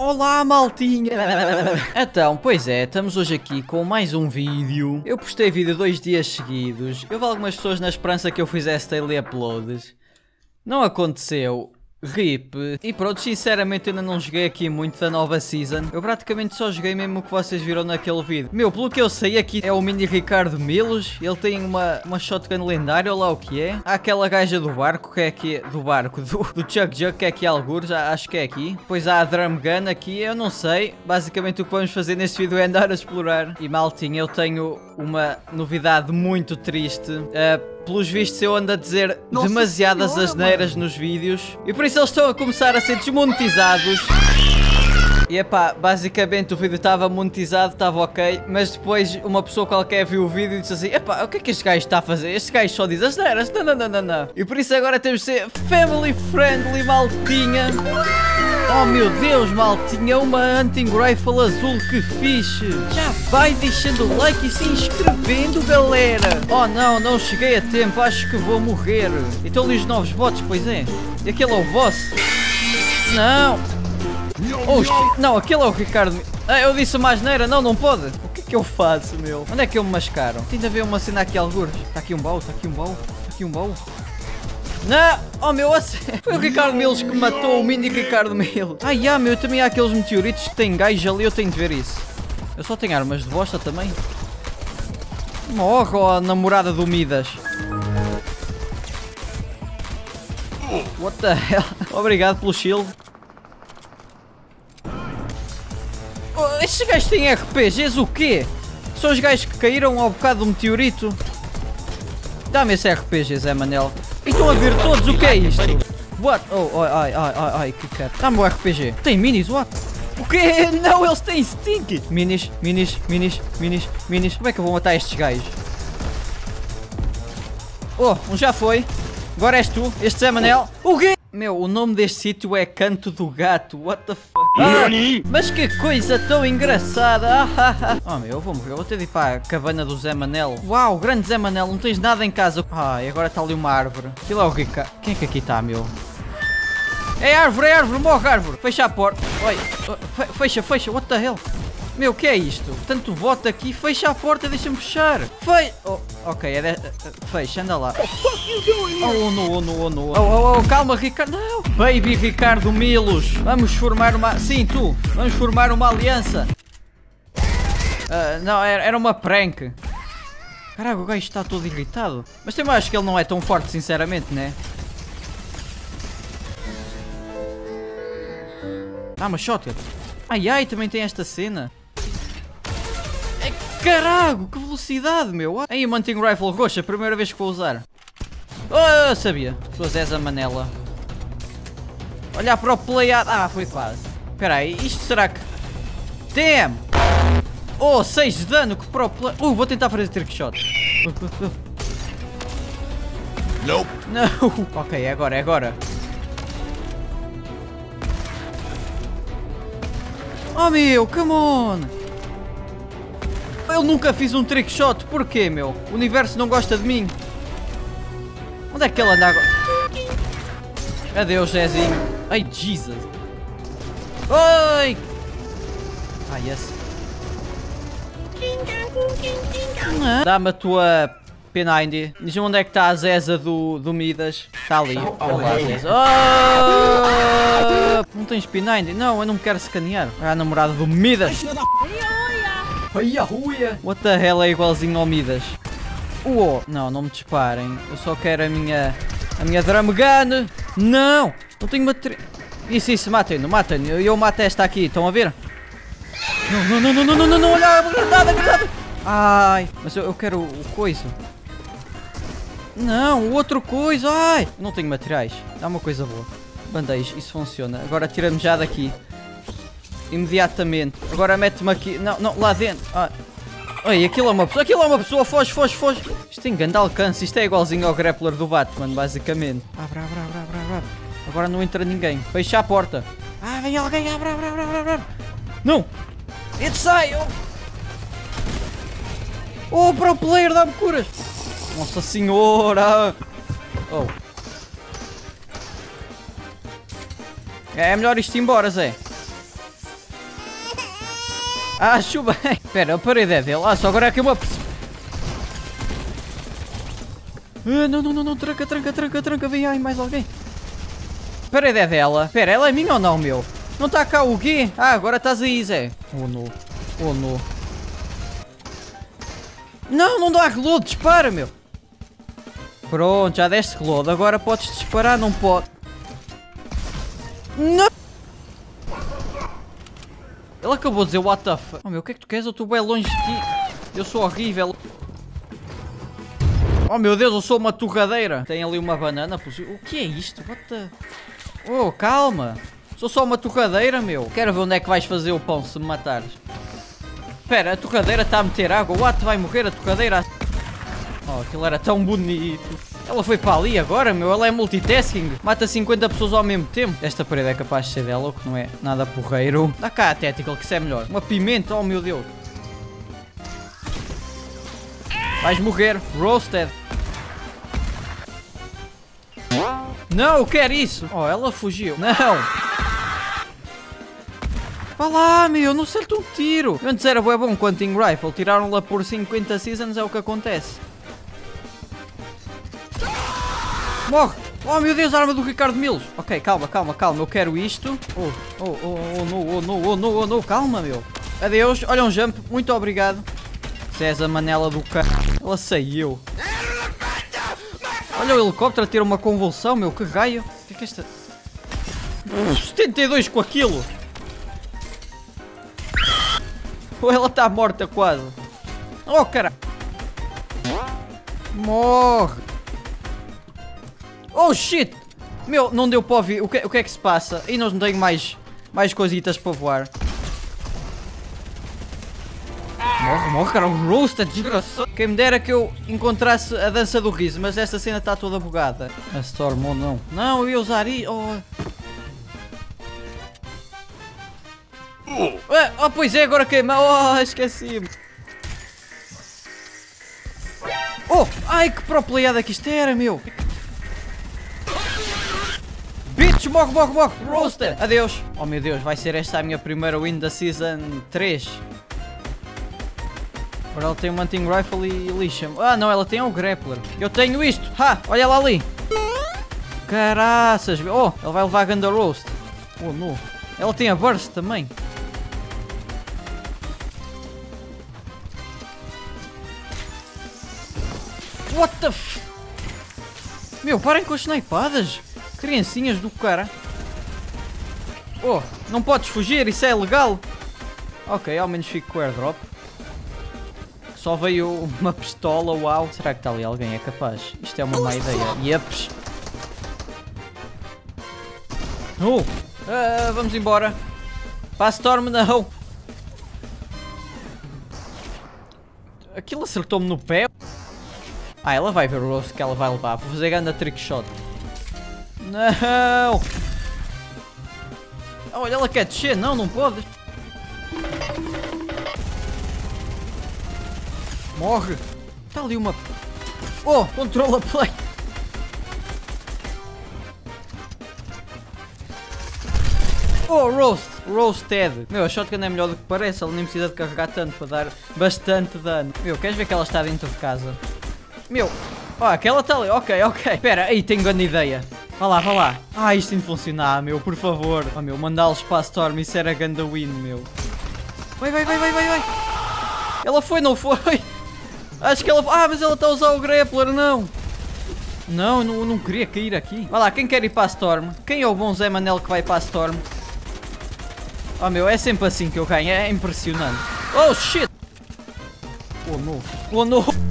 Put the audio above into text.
Olá maltinha! Então, pois é, estamos hoje aqui com mais um vídeo. Eu postei vídeo dois dias seguidos. Houve algumas pessoas na esperança que eu fizesse daily uploads. Não aconteceu RIP. E pronto, sinceramente ainda não joguei aqui muito da nova season. Eu praticamente só joguei mesmo o que vocês viram naquele vídeo. Meu, pelo que eu sei aqui é o mini Ricardo Milos. Ele tem uma, uma shotgun lendária, ou lá o que é. Há aquela gaja do barco, que é aqui, do barco, do, do Chuck Jug, que é aqui algures, acho que é aqui. Depois há a Drum Gun aqui, eu não sei. Basicamente o que vamos fazer neste vídeo é andar a explorar. E maltinho, eu tenho uma novidade muito triste. Uh, pelos vistos eu ando a dizer Nossa demasiadas senhora, asneiras mano. nos vídeos e por isso eles estão a começar a ser desmonetizados. E epá, basicamente o vídeo estava monetizado, estava ok, mas depois uma pessoa qualquer viu o vídeo e disse assim Epá, o que é que este gajo está a fazer? Este gajo só diz asneiras, não, não, não, não, não. E por isso agora temos de ser family friendly, maltinha. Oh meu Deus, mal, tinha uma hunting rifle azul, que fixe! Já vai deixando o like e se inscrevendo, galera! Oh não, não cheguei a tempo, acho que vou morrer. Então ali os novos bots, pois é. E aquele é o boss? Não! Oh, não, aquele é o Ricardo. Ah, eu disse mais neira, não, não pode. O que é que eu faço, meu? Onde é que eu me mascaro? Tem de haver uma cena aqui algures. Está aqui um baú, está aqui um baú, está aqui um baú. Não! Oh meu, foi o Ricardo Milos que matou o mini Ricardo Milos. Ai, ah, meu, também há aqueles meteoritos que têm gajos ali, eu tenho de ver isso. Eu só tenho armas de bosta também. Morre, oh, namorada do Midas. What the hell? Obrigado pelo shield. Oh, estes gajos têm RPGs o quê? São os gajos que caíram ao bocado do meteorito? Dá-me esse RPG, Zé Manel. Estão a ver todos, o que é isto? What? Oh, ai, ai, ai, ai, que quer. Dá-me o RPG. Tem minis, what? O quê? Não, eles têm stink! Minis, minis, minis, minis, minis. Como é que eu vou matar estes gajos? Oh, um já foi. Agora és tu, este Zé Manel. O quê? Meu, o nome deste sítio é Canto do Gato. What the fuck? Ah, mas que coisa tão engraçada. Ah, ah, ah. oh meu, eu vou morrer. Eu vou ter de ir para a cabana do Zé Manel. Uau, grande Zé Manel, não tens nada em casa. Ah, e agora está ali uma árvore. Aquilo é o Rica. Quem é que aqui está, meu? É árvore, é árvore, morre árvore. Fecha a porta. Oi, fecha, fecha. What the hell? Meu, o que é isto? Tanto bota aqui, fecha a porta, deixa-me fechar. Fecha. Oh, ok, é de... fecha, anda lá. Oh, no, oh, no, oh, no. Oh, oh, oh, calma, Ricardo. Não. Baby Ricardo Milos. Vamos formar uma... Sim, tu. Vamos formar uma aliança. Uh, não, era, era uma prank. Caraca, o gajo está todo irritado. Mas também acho que ele não é tão forte, sinceramente, né? Ah, mas shotgun. Ai ai, também tem esta cena. Carago, que velocidade, meu. Aí, o Manting Rifle roxa, primeira vez que vou usar. Oh, sabia. Suas essa manela. Olhar para o play. Ah, foi quase. Espera aí, isto será que... Damn! Oh, 6 de dano, que pro play... Uh, vou tentar fazer trick shot. Nope. Não. Ok, é agora, é agora. Oh, meu, come on. Eu nunca fiz um trick shot. Porquê, meu? O universo não gosta de mim. Onde é que ele anda agora? Adeus, Zezinho. Ai, Jesus. Oi! Ah, yes. Dá-me a tua P90. Diz-me onde é que está a Zeza do, do Midas. Está ali. Olá, Zeza. Oh! Não tens P90? Não, eu não me quero escanear. É a namorada do Midas. Ai, a ruia! What the hell é igualzinho ao Midas? Uou! Não, não me disparem. Eu só quero a minha... A minha drum gun! Não! Não tenho material... Isso, isso, matem-no, matem-no. Eu, eu mato esta aqui, estão a ver? Não, não, não, não, não, não, não, olha, granada, granada! Ai, mas eu, eu quero o coisa. Não, o outro coisa, ai! Não tenho materiais. Dá uma coisa boa. Bandeja, isso funciona. Agora tira-me já daqui. Imediatamente. Agora mete-me aqui. Não, não, lá dentro. Ah. Oi, aquilo é uma pessoa. Aquilo é uma pessoa. Foge, foge, foge. Isto tem grande alcance. Isto é igualzinho ao grappler do Batman, basicamente. Abre, abre, abre, abre, abre. Agora não entra ninguém. Fecha a porta. Ah, vem alguém. Abre, abre, abre, abre. Não. It sai. Oh, oh pro player, dá-me curas. Nossa senhora. Oh. É melhor isto ir embora, Zé. Acho bem. Espera, a parede é dele. Ah, só agora é que eu. Ah, não, não, não, não. Tranca, tranca, tranca, tranca. Vem aí mais alguém. A parede é dela. Espera, ela é minha ou não, meu? Não está cá o quê? Ah, agora estás aí, Zé. Oh, não. Oh, não. Não, não dá reload. Dispara, meu. Pronto, já deste reload. Agora podes disparar, não pode. Não! Ele acabou de dizer what the fuck. Oh meu, o que é que tu queres? Eu estou bem longe de ti. Eu sou horrível. Oh meu Deus, eu sou uma torradeira. Tem ali uma banana. O que é isto? What the... Oh, calma. Sou só uma torradeira, meu. Quero ver onde é que vais fazer o pão se me matares. Espera, a torradeira está a meter água. What? Vai morrer a torradeira. Oh, aquilo era tão bonito. Ela foi para ali agora, meu. Ela é multitasking. Mata 50 pessoas ao mesmo tempo. Esta parede é capaz de ser dela, o que não é nada porreiro. Dá cá a Tactical, que isso é melhor. Uma pimenta, oh meu Deus. Vais morrer. Roasted. Não, eu quero isso. Oh, ela fugiu. Não. Vá lá, meu, não acerto um tiro. Antes era bom com Hunting Rifle. Tiraram-la por 50 seasons, é o que acontece. Morre! Oh meu Deus, a arma do Ricardo Milos! Ok, calma, calma, calma, eu quero isto. Oh, oh, oh, oh, no, oh, no, oh, no, oh, no, calma, meu. Adeus, olha um jump, muito obrigado. César Manela do carro. Ela saiu. Olha o helicóptero a ter uma convulsão, meu, que raio. O que é que esta... 72 com aquilo. Ou ela está morta quase. Oh, cara. Morre. Oh shit! Meu, não deu para ouvir. O que, o que é que se passa? E nós não tenho mais, mais coisitas para voar. Morre, morre, cara. Um roasted, desgraçado. Quem me dera que eu encontrasse a dança do riso, mas esta cena está toda bugada. A Storm ou não? Não, eu ia usar isso. Oh. oh, pois é, agora queima. Oh, esqueci-me. Oh, ai que proplayada que isto era, meu. Bitch, morre, morre, morre. Roaster. Adeus. Oh meu Deus, vai ser esta a minha primeira win da Season 3. Agora ela tem um Hunting Rifle e lixa-me. Ah, não, ela tem um Grappler. Eu tenho isto. Ha, olha lá ali. Caraças. Oh, ele vai levar a Ganda Roast. Oh, não. Ela tem a Burst também. What the f... Meu, parem com as snipadas. Criancinhas do cara. Oh, não podes fugir, isso é ilegal. Ok, ao menos fico com o airdrop. Só veio uma pistola, uau. Será que está ali alguém? É capaz. Isto é uma má ideia. Yeps. Oh, uh, vamos embora. Para a Storm não. Aquilo acertou-me no pé. Ah, ela vai ver o rosto que ela vai levar. Vou fazer grande trick shot. Não! Olha, ela quer descer. Não, não pode. Morre. Está ali uma... Oh, controla play. Oh, roast. Roasted. Meu, a shotgun é melhor do que parece. Ela nem precisa de carregar tanto para dar bastante dano. Meu, queres ver que ela está dentro de casa? Meu. Oh, aquela está ali. Ok, ok. Espera, aí tenho grande ideia. Vá lá, vá lá. Ah, isto tem de funcionar, meu, por favor. Oh, meu, mandá-los para a Storm, isso era ganda win, meu. Vai, vai, vai, vai, vai, vai. Ela foi, não foi? Acho que ela... Ah, mas ela está a usar o grappler, não. Não, não, não queria cair aqui. Vai lá, quem quer ir para a Storm? Quem é o bom Zé Manel que vai para a Storm? Oh, meu, é sempre assim que eu ganho. É impressionante. Oh, shit. Oh, no. Oh, no.